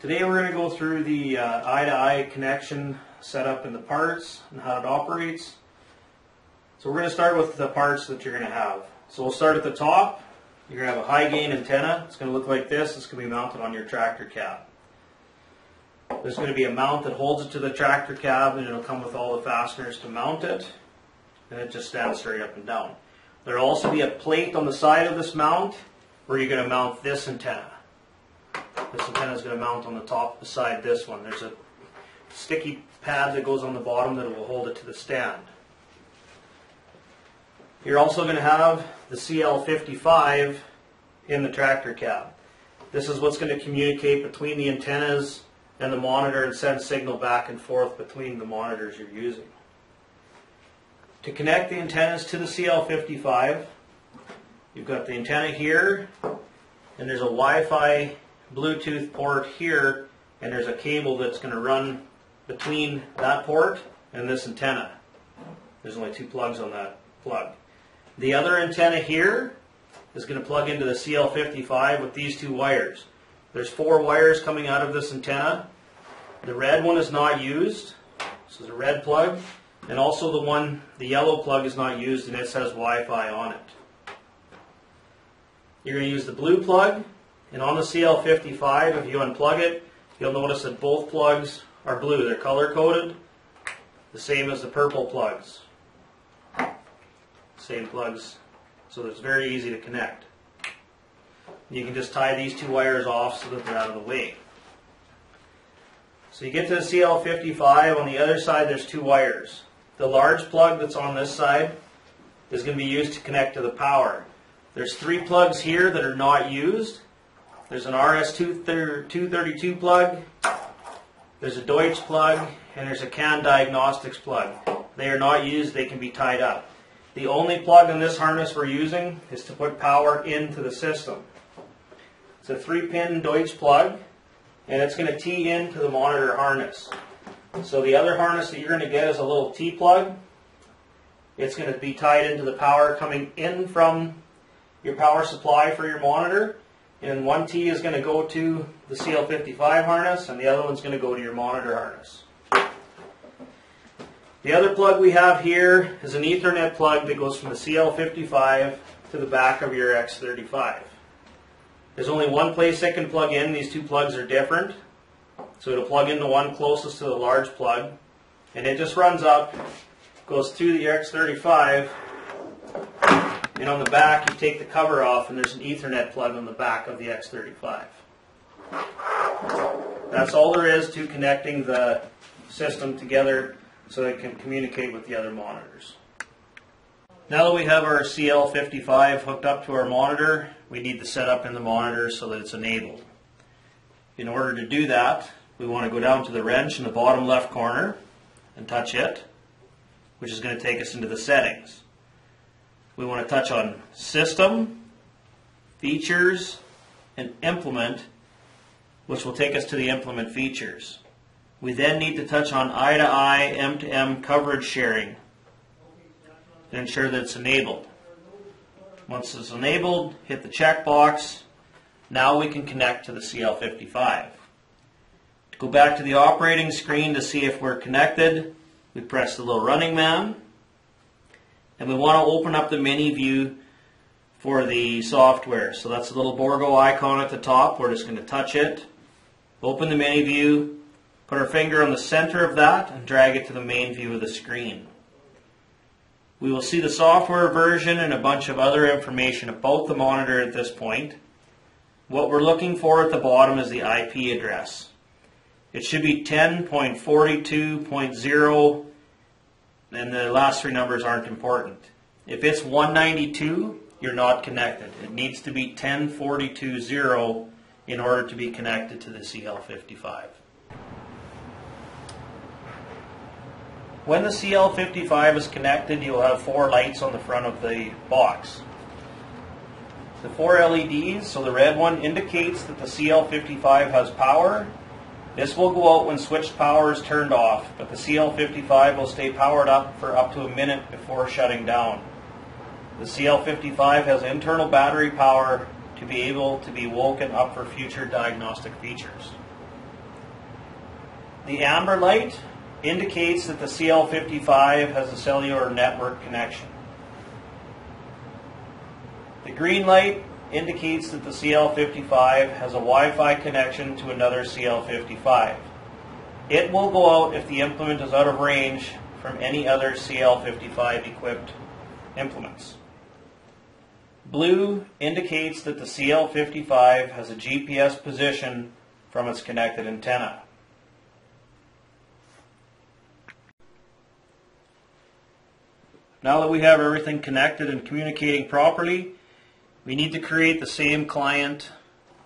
Today we're going to go through the uh, eye-to-eye connection setup in the parts and how it operates. So we're going to start with the parts that you're going to have. So we'll start at the top. You're going to have a high gain antenna. It's going to look like this. It's going to be mounted on your tractor cab. There's going to be a mount that holds it to the tractor cab and it'll come with all the fasteners to mount it. And it just stands straight up and down. There'll also be a plate on the side of this mount where you're going to mount this antenna. This antenna is going to mount on the top beside this one. There's a sticky pad that goes on the bottom that will hold it to the stand. You're also going to have the CL55 in the tractor cab. This is what's going to communicate between the antennas and the monitor and send signal back and forth between the monitors you're using. To connect the antennas to the CL55, you've got the antenna here, and there's a Wi-Fi Bluetooth port here, and there's a cable that's going to run between that port and this antenna. There's only two plugs on that plug. The other antenna here is going to plug into the CL55 with these two wires. There's four wires coming out of this antenna. The red one is not used. This is a red plug. And also the one, the yellow plug is not used and it says Wi-Fi on it. You're going to use the blue plug. And on the CL55, if you unplug it, you'll notice that both plugs are blue. They're color coded. The same as the purple plugs. Same plugs. So it's very easy to connect. You can just tie these two wires off so that they're out of the way. So you get to the CL55, on the other side there's two wires. The large plug that's on this side is going to be used to connect to the power. There's three plugs here that are not used. There's an RS-232 plug, there's a Deutsch plug, and there's a CAN Diagnostics plug. They are not used, they can be tied up. The only plug in this harness we're using is to put power into the system. It's a three pin Deutsch plug and it's going to tee into the monitor harness. So the other harness that you're going to get is a little T plug. It's going to be tied into the power coming in from your power supply for your monitor and one T is going to go to the CL55 harness and the other one's going to go to your monitor harness. The other plug we have here is an Ethernet plug that goes from the CL55 to the back of your X35. There's only one place it can plug in. These two plugs are different. So it'll plug in the one closest to the large plug. And it just runs up, goes through the X35, and on the back you take the cover off and there's an Ethernet plug on the back of the X35. That's all there is to connecting the system together so it can communicate with the other monitors. Now that we have our CL55 hooked up to our monitor, we need to set up in the monitor so that it's enabled. In order to do that, we want to go down to the wrench in the bottom left corner and touch it, which is going to take us into the settings. We want to touch on System, Features, and Implement, which will take us to the Implement features. We then need to touch on eye-to-eye, M-to-M coverage sharing, to ensure that it's enabled. Once it's enabled, hit the checkbox. Now we can connect to the CL55. To go back to the operating screen to see if we're connected, we press the little running man. And we want to open up the menu view for the software. So that's the little Bourgault icon at the top. We're just going to touch it. Open the menu view. Put our finger on the center of that and drag it to the main view of the screen. We will see the software version and a bunch of other information about the monitor at this point. What we're looking for at the bottom is the IP address. It should be 10.42.0 and the last three numbers aren't important. If it's 192, you're not connected. It needs to be 10.42.0 in order to be connected to the CL55. When the CL55 is connected, you'll have four lights on the front of the box. The four LEDs, so the red one indicates that the CL55 has power. This will go out when switched power is turned off, but the CL55 will stay powered up for up to a minute before shutting down. The CL55 has internal battery power to be able to be woken up for future diagnostic features. The amber light indicates that the CL55 has a cellular network connection. The green light indicates that the CL55 has a Wi-Fi connection to another CL55. It will go out if the implement is out of range from any other CL55 equipped implements. Blue indicates that the CL55 has a GPS position from its connected antenna. Now that we have everything connected and communicating properly, we need to create the same client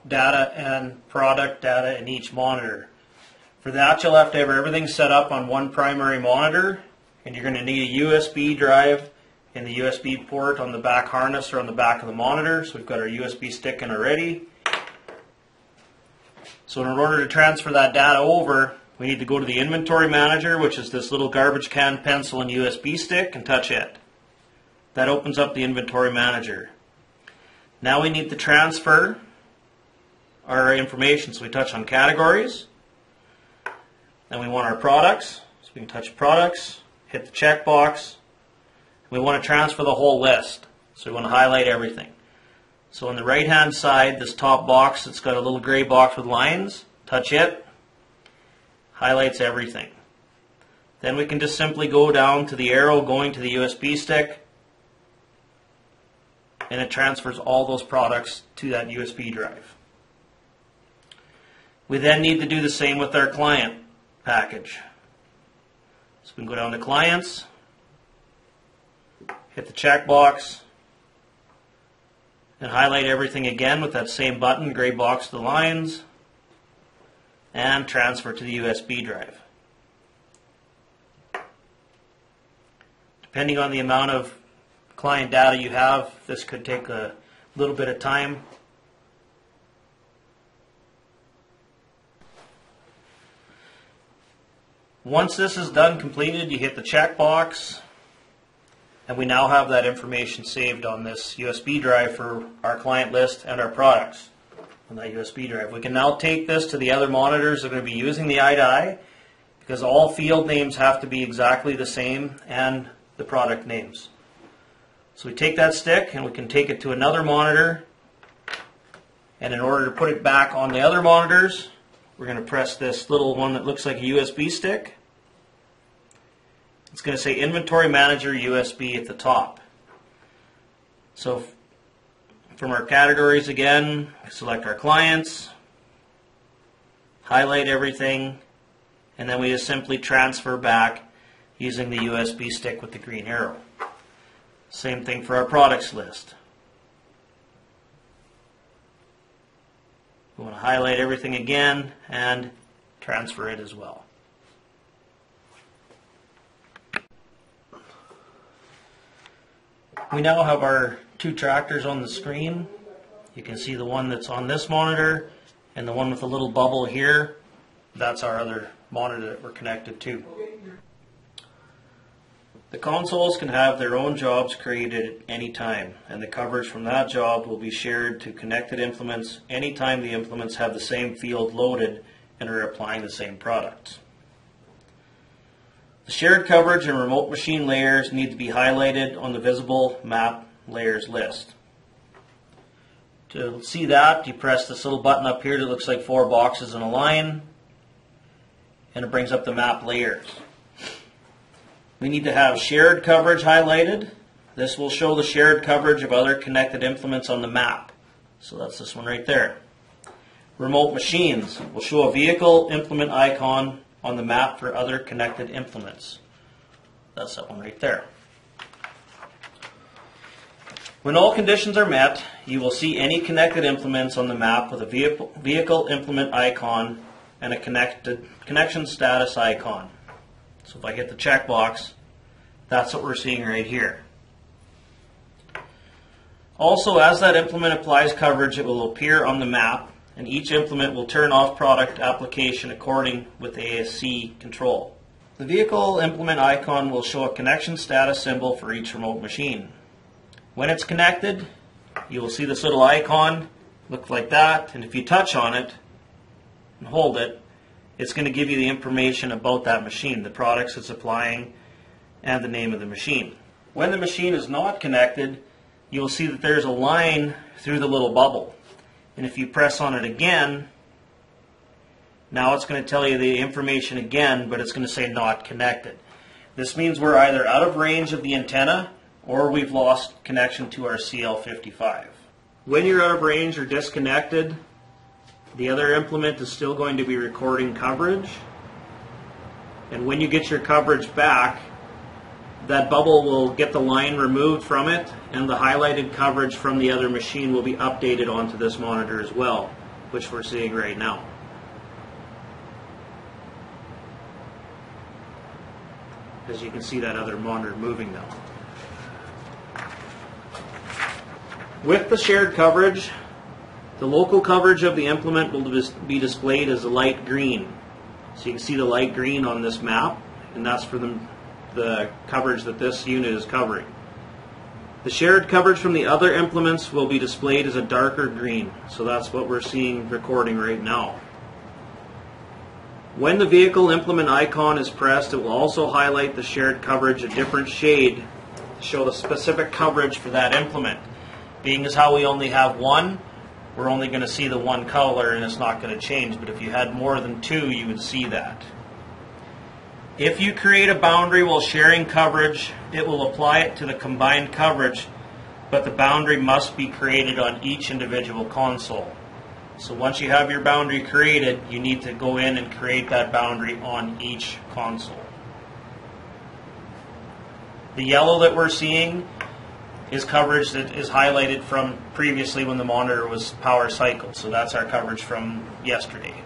data and product data in each monitor. For that, you'll have to have everything set up on one primary monitor, and you're going to need a USB drive in the USB port on the back harness or on the back of the monitor. So we've got our USB stick in already. So in order to transfer that data over, we need to go to the inventory manager, which is this little garbage can pencil and USB stick, and touch it. That opens up the inventory manager. Now we need to transfer our information. So we touch on categories. Then we want our products. So we can touch products, hit the checkbox. We want to transfer the whole list. So we want to highlight everything. So on the right hand side, this top box, it's got a little gray box with lines. Touch it. Highlights everything. Then we can just simply go down to the arrow going to the USB stick and it transfers all those products to that USB drive. We then need to do the same with our client package. So we can go down to clients, hit the checkbox, and highlight everything again with that same button, gray box the lines, and transfer to the USB drive. Depending on the amount of client data you have, this could take a little bit of time. Once this is done, completed, you hit the checkbox, and we now have that information saved on this USB drive for our client list and our products on that USB drive. We can now take this to the other monitors that are going to be using the eye-to-eye because all field names have to be exactly the same and the product names. So we take that stick and we can take it to another monitor and in order to put it back on the other monitors we're going to press this little one that looks like a USB stick. It's going to say Inventory Manager USB at the top. So from our categories again, select our clients, highlight everything, and then we just simply transfer back using the USB stick with the green arrow. Same thing for our products list. We want to highlight everything again and transfer it as well. We now have our two tractors on the screen. You can see the one that's on this monitor and the one with the little bubble here. That's our other monitor that we're connected to. The consoles can have their own jobs created at any time, and the coverage from that job will be shared to connected implements anytime the implements have the same field loaded and are applying the same products. The shared coverage and remote machine layers need to be highlighted on the visible map layers list. To see that, you press this little button up here that looks like four boxes in a line, and it brings up the map layers. We need to have shared coverage highlighted. This will show the shared coverage of other connected implements on the map. So that's this one right there. Remote machines will show a vehicle implement icon on the map for other connected implements. That's that one right there. When all conditions are met, you will see any connected implements on the map with a vehicle, vehicle implement icon and a connected connection status icon. So if I hit the checkbox, that's what we're seeing right here. Also, as that implement applies coverage, it will appear on the map, and each implement will turn off product application according with ASC control. The vehicle implement icon will show a connection status symbol for each remote machine. When it's connected, you will see this little icon look like that, and if you touch on it and hold it, it's going to give you the information about that machine, the products it's applying, and the name of the machine. When the machine is not connected, you'll see that there's a line through the little bubble. And if you press on it again, now it's going to tell you the information again, but it's going to say not connected. This means we're either out of range of the antenna or we've lost connection to our CL55. When you're out of range or disconnected, the other implement is still going to be recording coverage. And when you get your coverage back, that bubble will get the line removed from it and the highlighted coverage from the other machine will be updated onto this monitor as well, which we're seeing right now. As you can see that other monitor moving now. With the shared coverage, the local coverage of the implement will be displayed as a light green. So you can see the light green on this map, and that's for the, the coverage that this unit is covering. The shared coverage from the other implements will be displayed as a darker green, so that's what we're seeing recording right now. When the vehicle implement icon is pressed, it will also highlight the shared coverage a different shade to show the specific coverage for that implement. Being as how we only have one, we're only going to see the one color and it's not going to change. But if you had more than two, you would see that. If you create a boundary while sharing coverage, it will apply it to the combined coverage, but the boundary must be created on each individual console. So once you have your boundary created, you need to go in and create that boundary on each console. The yellow that we're seeing is coverage that is highlighted from previously when the monitor was power cycled. So that's our coverage from yesterday.